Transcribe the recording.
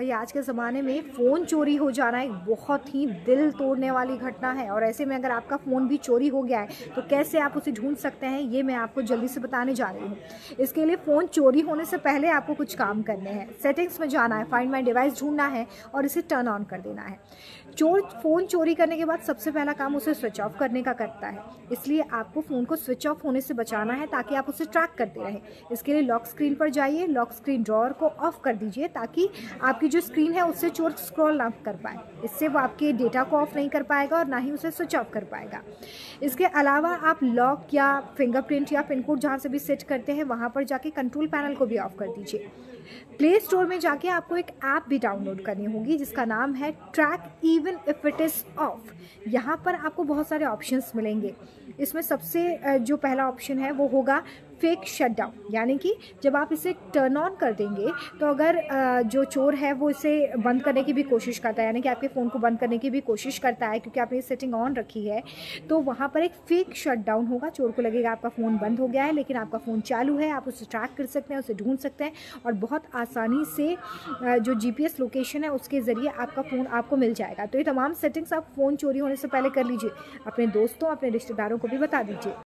भाई, आज के ज़माने में फ़ोन चोरी हो जाना एक बहुत ही दिल तोड़ने वाली घटना है। और ऐसे में अगर आपका फ़ोन भी चोरी हो गया है तो कैसे आप उसे ढूंढ सकते हैं, ये मैं आपको जल्दी से बताने जा रही हूँ। इसके लिए फ़ोन चोरी होने से पहले आपको कुछ काम करने हैं। सेटिंग्स में जाना है फाइंड माई डिवाइस ढूंढना है और इसे टर्न ऑन कर देना है। चोर, फ़ोन चोरी करने के बाद सबसे पहला काम उसे स्विच ऑफ़ करने का करता है। इसलिए आपको फ़ोन को स्विच ऑफ़ होने से बचाना है ताकि आप उसे ट्रैक करते रहें। इसके लिए लॉक स्क्रीन पर जाइए लॉक स्क्रीन ड्रॉर को ऑफ़ कर दीजिए ताकि आपकी जो स्क्रीन है, उससे चोर स्क्रॉल ना कर पाए। इससे वो आपके डेटा को ऑफ़ नहीं कर पाएगा और ना ही उसे स्विच ऑफ़ कर पाएगा। इसके अलावा आप लॉक या फिंगरप्रिंट या पिन कोड जहाँ से भी सेट करते हैं, वहाँ पर जाके कंट्रोल पैनल को भी ऑफ़ कर दीजिए। प्ले स्टोर में जाके आपको एक ऐप भी डाउनलोड करनी होगी, जिसका नाम है track even if it is off यहाँ पर आपको बहुत सारे ऑप्शंस मिलेंगे। इसमें सबसे जो पहला ऑप्शन है, वो होगा फेक शटडाउन यानी कि जब आप इसे टर्न ऑन कर देंगे तो अगर जो चोर है वो इसे बंद करने की भी कोशिश करता है, यानी कि आपके फ़ोन को बंद करने की भी कोशिश करता है, क्योंकि आपने ये सेटिंग ऑन रखी है तो वहाँ पर एक फेक शटडाउन होगा। चोर को लगेगा आपका फ़ोन बंद हो गया है, लेकिन आपका फ़ोन चालू है, आप उसे ट्रैक कर सकते हैं, उसे ढूंढ सकते हैं, और बहुत आसानी से जो जीपीएस लोकेशन है, उसके ज़रिए आपका फ़ोन आपको मिल जाएगा। तो ये तमाम सेटिंग्स आप फ़ोन चोरी होने से पहले कर लीजिए। अपने दोस्तों, अपने रिश्तेदारों को भी बता दीजिए।